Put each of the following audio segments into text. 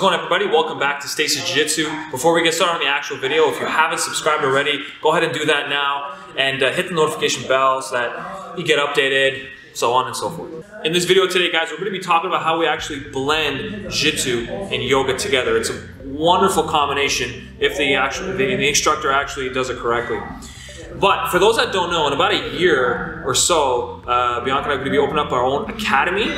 it going everybody? Welcome back to Stasis Jiu-Jitsu. Before we get started on the actual video, if you haven't subscribed already, go ahead and do that now and uh, hit the notification bell so that you get updated, so on and so forth. In this video today, guys, we're going to be talking about how we actually blend Jiu-Jitsu and yoga together. It's a wonderful combination if the, actual, the, the instructor actually does it correctly. But for those that don't know, in about a year or so, uh, Bianca and I are going to be opening up our own academy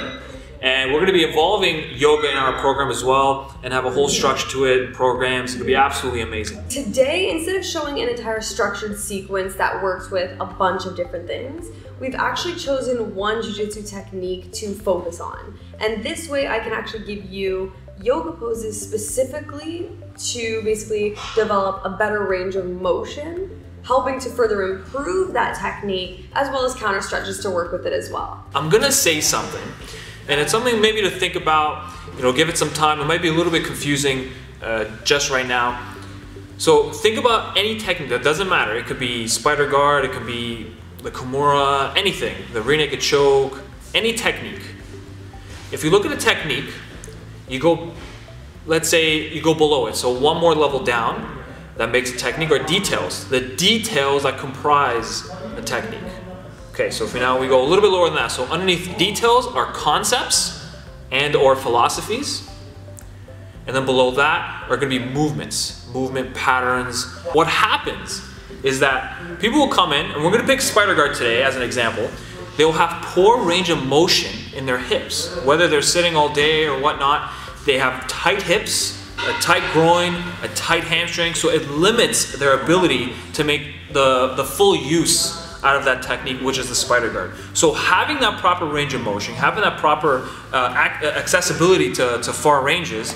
and we're going to be involving yoga in our program as well and have a whole structure to it, programs. It'll be absolutely amazing. Today, instead of showing an entire structured sequence that works with a bunch of different things, we've actually chosen one jujitsu technique to focus on. And this way, I can actually give you yoga poses specifically to basically develop a better range of motion helping to further improve that technique as well as counter stretches to work with it as well. I'm gonna say something and it's something maybe to think about, you know, give it some time. It might be a little bit confusing uh, just right now. So think about any technique, that doesn't matter. It could be spider guard, it could be the Kimura, anything, the rear naked choke, any technique. If you look at a technique, you go, let's say you go below it, so one more level down, that makes a technique, or details, the details that comprise a technique. Okay, so for now we go a little bit lower than that. So underneath details are concepts and or philosophies. And then below that are gonna be movements, movement patterns. What happens is that people will come in, and we're gonna pick spider guard today as an example. They will have poor range of motion in their hips, whether they're sitting all day or whatnot. They have tight hips, a tight groin, a tight hamstring, so it limits their ability to make the, the full use out of that technique, which is the spider guard. So having that proper range of motion, having that proper uh, uh accessibility to, to far ranges,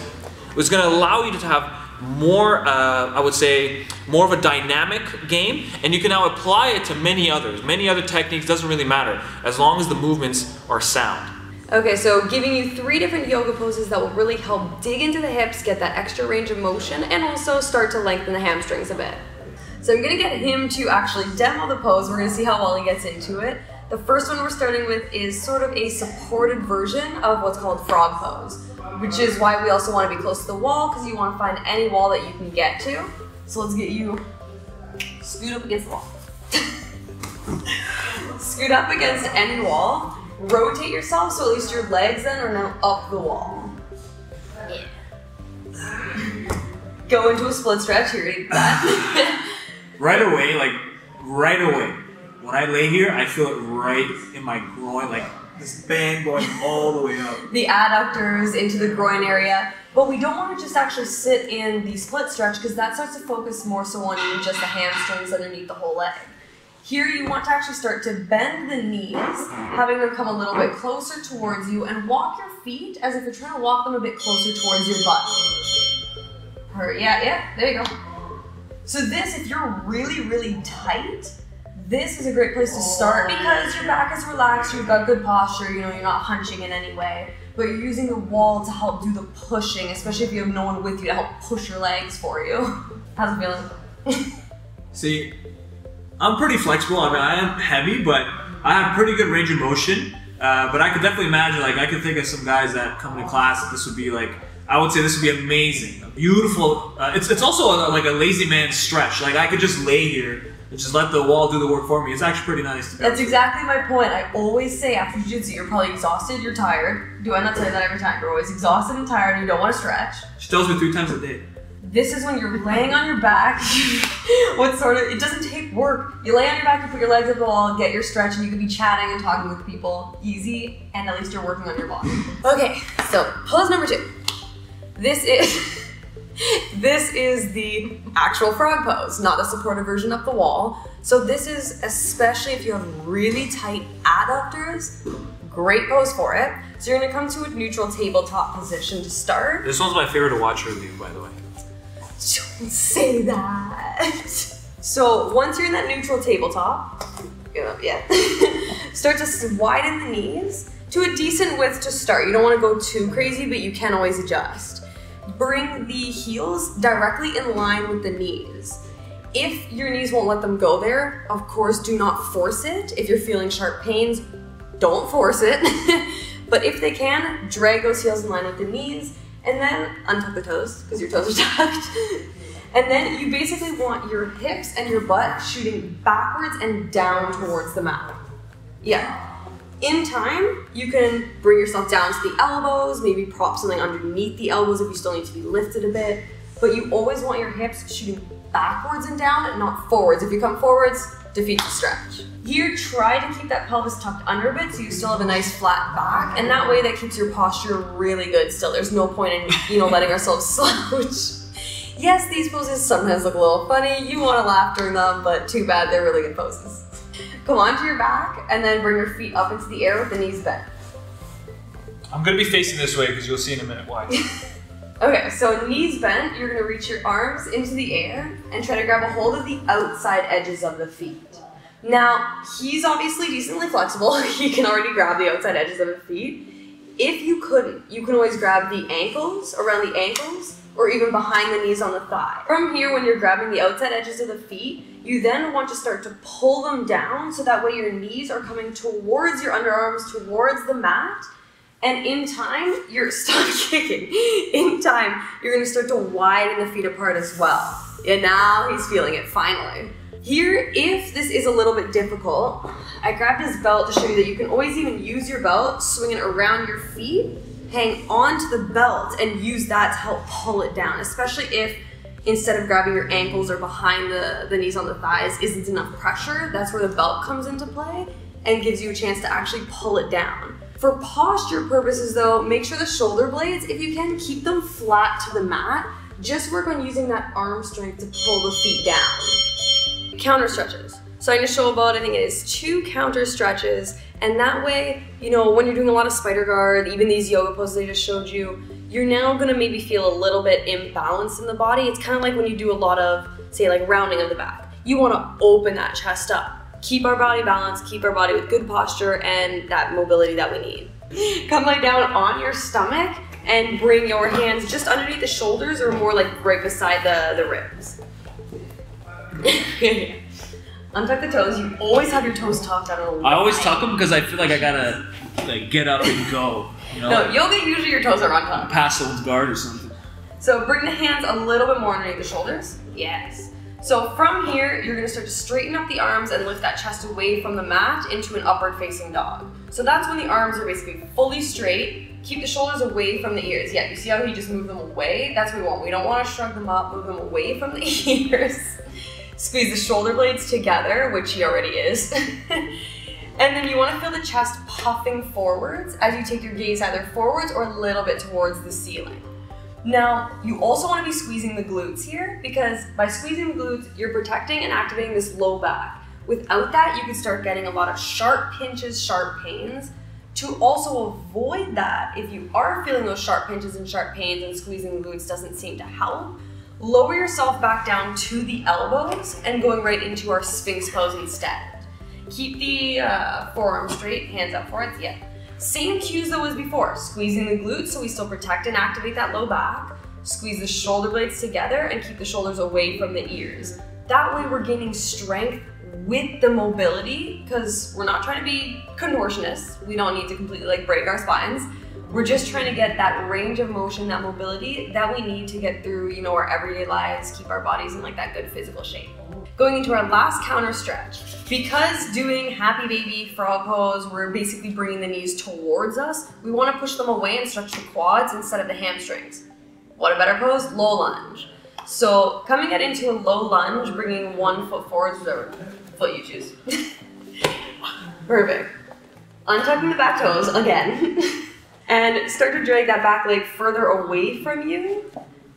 is going to allow you to have more, uh, I would say, more of a dynamic game, and you can now apply it to many others. Many other techniques doesn't really matter as long as the movements are sound. Okay, so giving you three different yoga poses that will really help dig into the hips, get that extra range of motion, and also start to lengthen the hamstrings a bit. So I'm gonna get him to actually demo the pose. We're gonna see how well he gets into it. The first one we're starting with is sort of a supported version of what's called frog pose, which is why we also wanna be close to the wall because you wanna find any wall that you can get to. So let's get you scoot up against the wall. scoot up against any wall, rotate yourself so at least your legs then are now up the wall. Yeah. Go into a split stretch, here, that. right away, like right away, when I lay here, I feel it right in my groin, like this band going all the way up. The adductors into the groin area. But we don't want to just actually sit in the split stretch because that starts to focus more so on just the hamstrings underneath the whole leg. Here you want to actually start to bend the knees, having them come a little bit closer towards you and walk your feet as if you're trying to walk them a bit closer towards your butt. Yeah, yeah, there you go. So this, if you're really, really tight, this is a great place to start because your back is relaxed, you've got good posture, you know, you're not hunching in any way, but you're using the wall to help do the pushing, especially if you have no one with you to help push your legs for you. How's it feeling? See, I'm pretty flexible. I mean, I am heavy, but I have pretty good range of motion. Uh, but I could definitely imagine, like, I could think of some guys that come to class, this would be like I would say this would be amazing. A beautiful. Uh, it's it's also a, like a lazy man stretch. Like I could just lay here and just let the wall do the work for me. It's actually pretty nice. To That's exactly my point. I always say after jiu-jitsu, you're probably exhausted, you're tired. Do I not say that every time? You're always exhausted and tired, and you don't want to stretch. She tells me three times a day. This is when you're laying on your back. what sort of? It doesn't take work. You lay on your back, you put your legs up the wall, get your stretch, and you can be chatting and talking with people. Easy, and at least you're working on your body. Okay, so pose number two. This is this is the actual frog pose, not the supportive version up the wall. So this is, especially if you have really tight adductors, great pose for it. So you're gonna come to a neutral tabletop position to start. This one's my favorite to watch her do, by the way. Don't say that. So once you're in that neutral tabletop, yeah, start to widen the knees to a decent width to start. You don't wanna go too crazy, but you can always adjust bring the heels directly in line with the knees. If your knees won't let them go there, of course, do not force it. If you're feeling sharp pains, don't force it. but if they can, drag those heels in line with the knees And then untuck the toes, because your toes are tucked. and then you basically want your hips and your butt shooting backwards and down towards the mat. Yeah. In time, you can bring yourself down to the elbows, maybe prop something underneath the elbows if you still need to be lifted a bit. But you always want your hips shooting backwards and down, not forwards. If you come forwards, defeat the stretch. Here, try to keep that pelvis tucked under a bit so you still have a nice flat back, and that way that keeps your posture really good still. There's no point in, you know, letting ourselves slouch. Yes, these poses sometimes look a little funny. You want to laugh during them, but too bad, they're really good poses. Come onto your back, and then bring your feet up into the air with the knees bent. I'm gonna be facing this way because you'll see in a minute why. Okay, so knees bent, you're gonna reach your arms into the air and try to grab a hold of the outside edges of the feet. Now, he's obviously decently flexible. he can already grab the outside edges of the feet. If you couldn't, you can always grab the ankles, around the ankles, or even behind the knees on the thigh. From here, when you're grabbing the outside edges of the feet, you then want to start to pull them down so that way your knees are coming towards your underarms, towards the mat, and in time, you're stop kicking. In time, you're gonna start to widen the feet apart as well. And now he's feeling it finally. Here, if this is a little bit difficult, I grabbed his belt to show you that you can always even use your belt, swing it around your feet, hang onto the belt, and use that to help pull it down, especially if instead of grabbing your ankles or behind the, the knees on the thighs isn't enough pressure, that's where the belt comes into play and gives you a chance to actually pull it down. For posture purposes though, make sure the shoulder blades, if you can, keep them flat to the mat. Just work on using that arm strength to pull the feet down. Counter stretches. So I'm gonna show about, I think it is two counter stretches, and that way, you know, when you're doing a lot of spider guard, even these yoga poses I just showed you, you're now gonna maybe feel a little bit imbalanced in the body. It's kind of like when you do a lot of, say, like rounding of the back. You wanna open that chest up keep our body balanced, keep our body with good posture and that mobility that we need. Come lie down on your stomach and bring your hands just underneath the shoulders or more like right beside the, the ribs. Untuck the toes. You always have your toes tucked out a I always tuck them because I feel like I gotta like get up and go. You know, No, like, yoga usually your toes are untucked. pass someone's guard or something. So bring the hands a little bit more underneath the shoulders. Yes. So from here, you're gonna start to straighten up the arms and lift that chest away from the mat into an upward facing dog. So that's when the arms are basically fully straight. Keep the shoulders away from the ears. Yeah, you see how he just moved them away? That's what we want. We don't wanna shrug them up, move them away from the ears. Squeeze the shoulder blades together, which he already is. and then you wanna feel the chest puffing forwards as you take your gaze either forwards or a little bit towards the ceiling. Now, you also want to be squeezing the glutes here because by squeezing the glutes, you're protecting and activating this low back. Without that, you can start getting a lot of sharp pinches, sharp pains. To also avoid that, if you are feeling those sharp pinches and sharp pains and squeezing the glutes doesn't seem to help, lower yourself back down to the elbows and going right into our Sphinx pose instead. Keep the uh, forearm straight, hands up for it, yeah. Same cues though as before, squeezing the glutes so we still protect and activate that low back. Squeeze the shoulder blades together and keep the shoulders away from the ears. That way we're gaining strength with the mobility because we're not trying to be contortionists. We don't need to completely like break our spines. We're just trying to get that range of motion, that mobility that we need to get through, you know, our everyday lives, keep our bodies in like that good physical shape. Going into our last counter stretch. Because doing happy baby frog pose, we're basically bringing the knees towards us. We want to push them away and stretch the quads instead of the hamstrings. What a better pose? Low lunge. So coming it into a low lunge, bringing one foot forward, whatever foot you choose. Perfect. Untucking the back toes again. and start to drag that back leg further away from you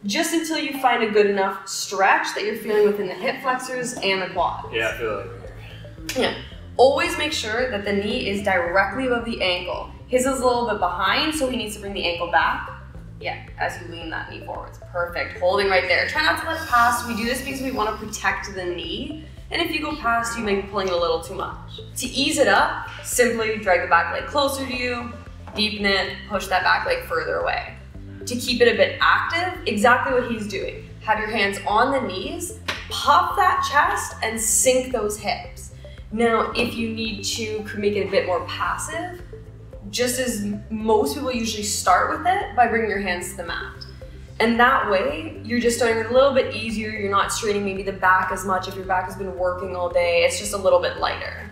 just until you find a good enough stretch that you're feeling within the hip flexors and the quads. Yeah, I feel like. Yeah. Always make sure that the knee is directly above the ankle. His is a little bit behind, so he needs to bring the ankle back. Yeah, as you lean that knee forwards. Perfect. Holding right there. Try not to let it pass. We do this because we want to protect the knee. And if you go past, you may be pulling a little too much. To ease it up, simply drag the back leg closer to you, deepen it, push that back leg further away. To keep it a bit active, exactly what he's doing. Have your hands on the knees, pop that chest, and sink those hips. Now, if you need to make it a bit more passive, just as most people usually start with it by bringing your hands to the mat. And that way, you're just starting a little bit easier. You're not straining maybe the back as much if your back has been working all day. It's just a little bit lighter.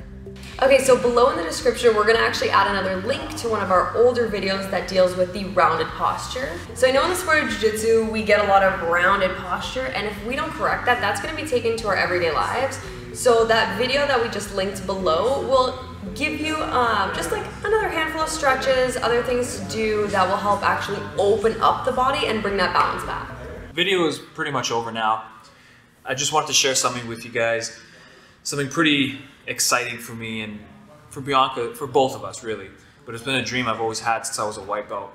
Okay, so below in the description, we're gonna actually add another link to one of our older videos that deals with the rounded posture. So I know in the sport of Jiu-Jitsu, we get a lot of rounded posture, and if we don't correct that, that's gonna be taken to our everyday lives. So that video that we just linked below will give you um, just like another handful of stretches, other things to do that will help actually open up the body and bring that balance back. Video is pretty much over now. I just wanted to share something with you guys, something pretty exciting for me and for Bianca, for both of us really. But it's been a dream I've always had since I was a white belt.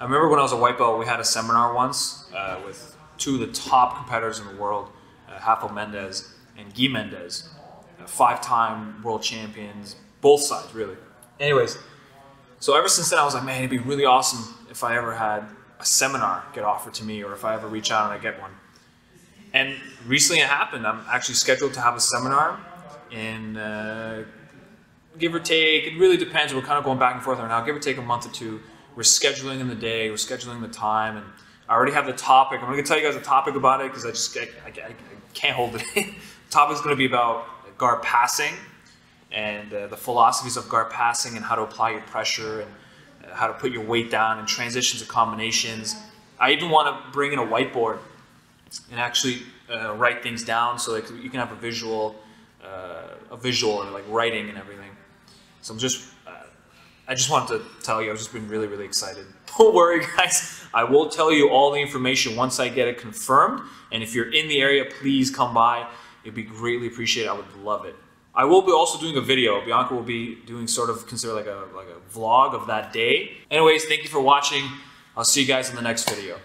I remember when I was a white belt, we had a seminar once uh, with two of the top competitors in the world, uh, Rafael Mendes and Guy Mendes, uh, five-time world champions, both sides really. Anyways, so ever since then I was like, man, it'd be really awesome if I ever had a seminar get offered to me or if I ever reach out and I get one. And recently it happened. I'm actually scheduled to have a seminar in uh, give or take, it really depends. We're kind of going back and forth right now. Give or take a month or two. We're scheduling in the day, we're scheduling the time, and I already have the topic. I'm going to tell you guys a topic about it because I just I, I, I, can't hold it the topic is going to be about guard passing and uh, the philosophies of guard passing and how to apply your pressure and uh, how to put your weight down and transitions and combinations. I even want to bring in a whiteboard and actually uh, write things down so like you can have a visual, uh, a visual and like writing and everything. So I'm just, uh, I just wanted to tell you, I've just been really, really excited. Don't worry, guys. I will tell you all the information once I get it confirmed. And if you're in the area, please come by. It'd be greatly appreciated. I would love it. I will be also doing a video. Bianca will be doing sort of consider like a like a vlog of that day. Anyways, thank you for watching. I'll see you guys in the next video.